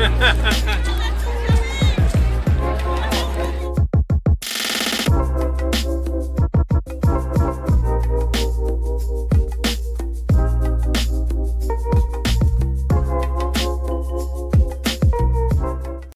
Ha ha ha!